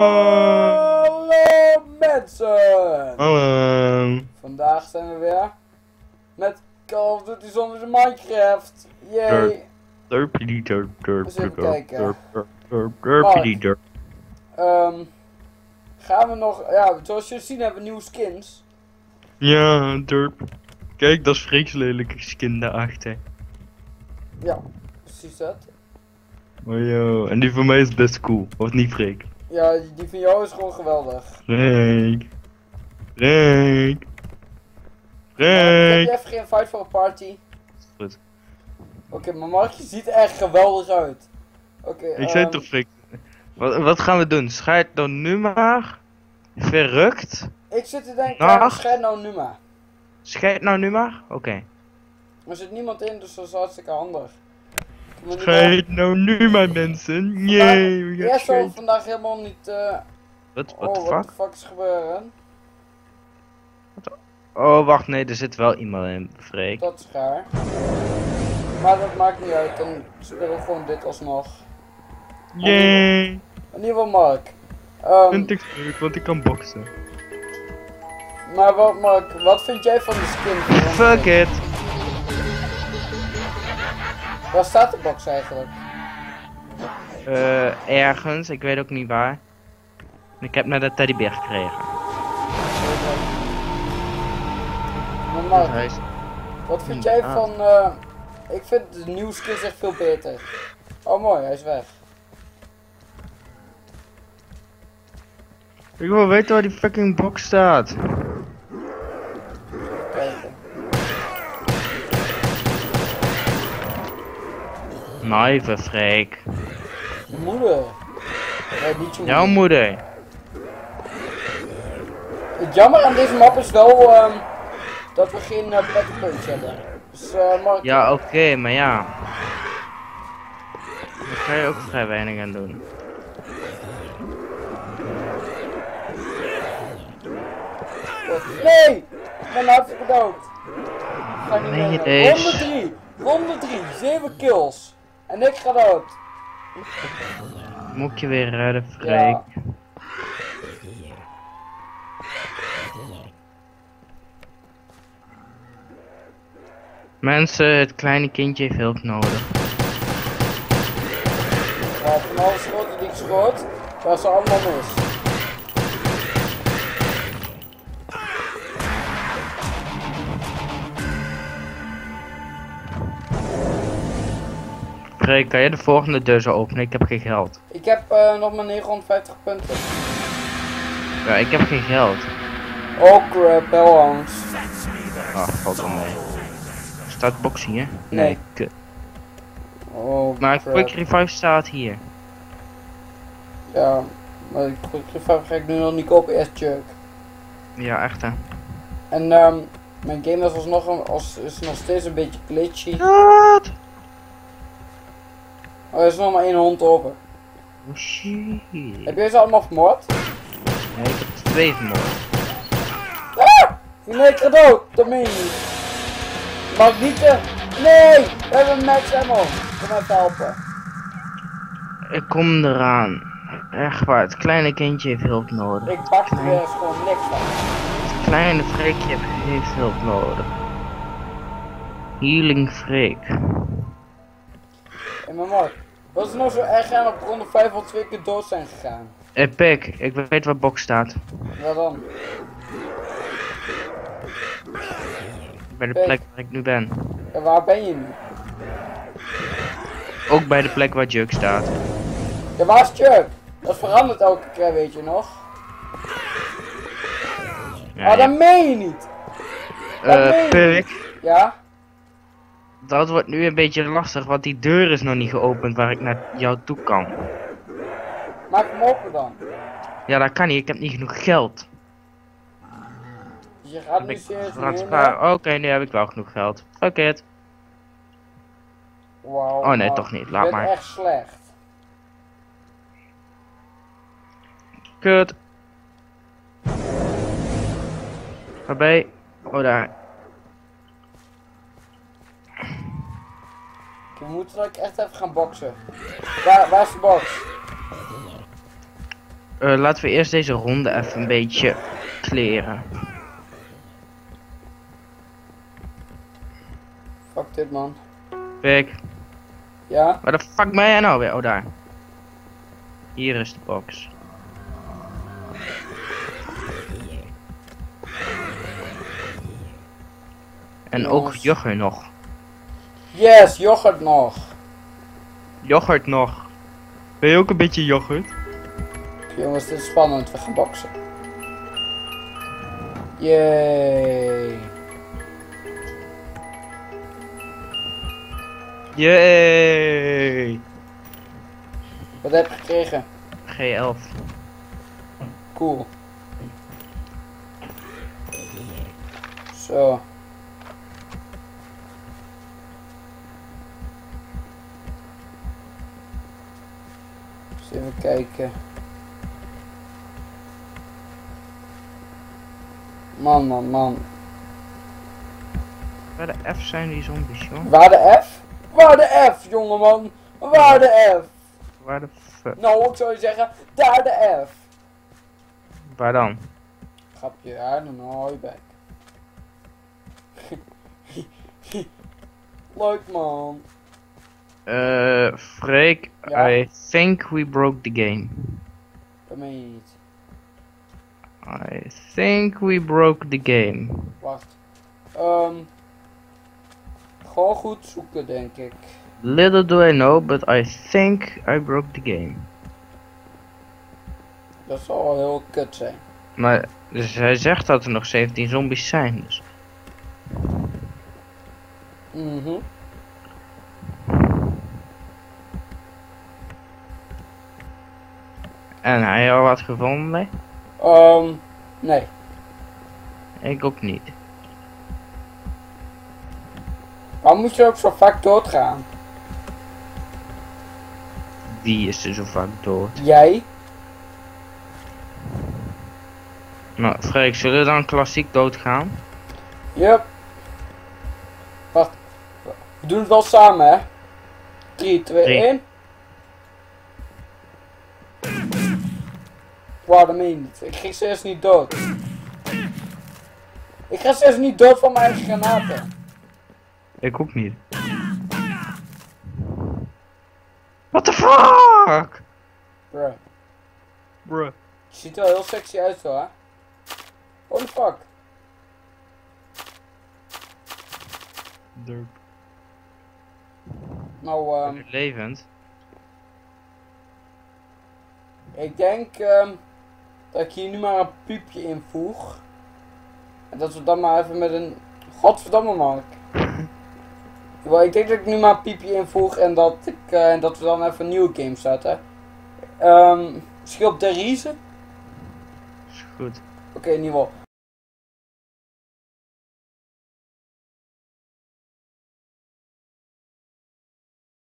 Hallo mensen! Hallo. Vandaag zijn we weer met Call of Duty zonder de Minecraft. Yay! Derpity derp derp derp derp derp derp. Ehm gaan we nog, ja, zoals jullie zien hebben we nieuwe skins. Ja, derp. Kijk, dat is Freek's lelijke skin daarachter. Ja, precies dat. Oh yo, en die van mij is best cool. Of niet Freek? Ja, die- van jou is gewoon geweldig. Freek. Freek. Mark, heb je even geen fight for a party? Goed. Oké, maar Mark, je ziet er echt geweldig uit. Oké, Ik zei ehm, toch Freek? Wat, wat gaan we doen? Schijt dan nu maar. Verrukt. Ik zit te denken, Nacht. schijt nou nu maar. Schijt nou nu maar? Oké. Er zit niemand in, dus dat is hartstikke handig. Schijt nou nu maar mensen. Maar Jee, we gaan Eerst zal scheiden. vandaag helemaal niet. eh Wat, oh, what the wat fuck? de fuck is gebeuren? Oh, wacht, nee, er zit wel iemand in, Freek. Dat is raar. Maar dat maakt niet uit, dan spelen we gewoon dit alsnog. Yay! In ieder geval Mark. Ehm, Vind ik leuk, want ik kan boksen. maar wat, Mark, wat vind jij van die skin? Fuck it! Waar staat de box eigenlijk? Eh, ergens, ik weet ook niet waar. Ik heb net een teddybeer gekregen. Maar Mark, hij is... wat vind Hmm, jij ah. van. eh ik vind de nieuwe skins echt veel beter. Oh mooi, hij is weg. Ik wil weten waar die fucking box staat. Kijken. Even, Freek. Moeder. Nee, niet je Jouw moeder. Het jammer aan deze map is wel ehm, dat we geen uh, punch hebben. Dus eh Mark, Ja, oké, maar ja. Daar kan je ook vrij weinig aan doen. nee! Ik ben hartstikke dood. Ga niet Nee, deze. Ronde 3, ronde 3, 7 kills. En ik ga dood. Moet je weer redden, Freek. Ja. Mensen, het kleine kindje heeft hulp nodig. Maar van alle schoten die ik schoot, was allemaal mis. Kan je de volgende deur zo openen? Ik heb geen geld. Ik heb eh, nog maar 950 punten. Ja, ik heb geen geld. Oh crap. Ah, valt wel mee. Staat box hier? Nee. kut. Oh Maar crap. Quick Revive staat hier. Ja, maar ik quick revive ga ik nu nog niet kopen, eerst jerk. Ja, echt hè. En ehm mijn game is alsnog een- als, is nog steeds een beetje glitchy. Wat? Oh, er is nog maar één hond over. Oh shit. Heb jij ze allemaal vermoord? Nee, ik heb twee vermoord. Nee, ik ga dood. Dat meen je niet. Mag niet te... Nee! We hebben max ammo. Kom even helpen. Ik kom eraan. Echt waar, het kleine kindje heeft hulp nodig. Ik bak er weer gewoon niks van. Het kleine Freekje heeft hulp nodig. Healing Freek. Hé, maar Mark. Wat is nou zo erg aan op ronde 5 al twee keer dood zijn gegaan? Epic, ik weet waar box staat. Waar dan? Bij de plek waar ik nu ben. En waar ben je nu? Ook bij de plek waar Jug staat. Ja, waar is Chuck? Dat verandert elke keer, weet je nog? Ja, ah, dat meen je niet. dat Eh, Pik, Ja? Dat wordt nu een beetje lastig, want die deur is nog niet geopend waar ik naar jou toe kan. Maak hem open dan. Ja, dat kan niet, ik heb niet genoeg geld. Je gaat Heb serieus sparen. Oké, nu heb ik wel genoeg geld. Fuck it. Wauw. Oh nee, toch niet, laat maar. echt slecht. Kut. Je? Oh, daar. We moeten like echt even gaan boksen. Waar, waar is de box? Eh, laten we eerst deze ronde even een beetje kleren. Fuck dit man. Kijk, Ja? waar de fuck ben jij nou weer? Oh, daar. Hier is de box. En ook yoghurt nog. Yes, yoghurt nog. Yoghurt nog. Ben je ook een beetje yoghurt? Jongens, dit is spannend. We gaan boksen. Yay. Yay! Wat heb je gekregen? G11. Cool. Zo. Even kijken. Man, man, man. Waar de F zijn die zombies, joh? Waar de F? Waar de F, jongeman? Waar de F? Waar de fuck? Nou, ik zou je zeggen, daar de F. Waar dan? Grapje, ja, dan je bek. Leuk man. Eh, Freek, Ja? I think we broke the game. Dat meen je niet. I think we broke the game. Wacht. Ehm. gewoon goed zoeken, denk ik. Little do I know, but I think I broke the game. Dat zal wel heel kut zijn. Maar dus hij zegt dat er nog 17 zombies zijn, dus. Mhm. En hij had wat gevonden? Ehm. nee. Ik ook niet. Waarom moet je ook zo vaak doodgaan? Die is er zo vaak dood. Jij? Nou, Freek, zullen we dan klassiek doodgaan? Yup. Wacht. We doen het wel samen, hè? 3, 2, Drie. 1. Meen je niet. Ik ging zelfs niet dood. Ik ga zelfs niet dood van mijn eigen granaten. Ik ook niet. What the fuck? Bruh. Bruh. Je ziet er wel heel sexy uit zo, hè? Holy fuck. Derp. Nou, ehm, Levend. ik denk ehm, dat ik hier nu maar een piepje invoeg. En dat we dan maar even met een... Godverdamme, Mark. Wel, ik denk dat ik nu maar een piepje invoeg en dat, ik, eh, en dat we dan even een nieuwe game. Ehm misschien op de Riese? Is goed. Oké, in ieder geval.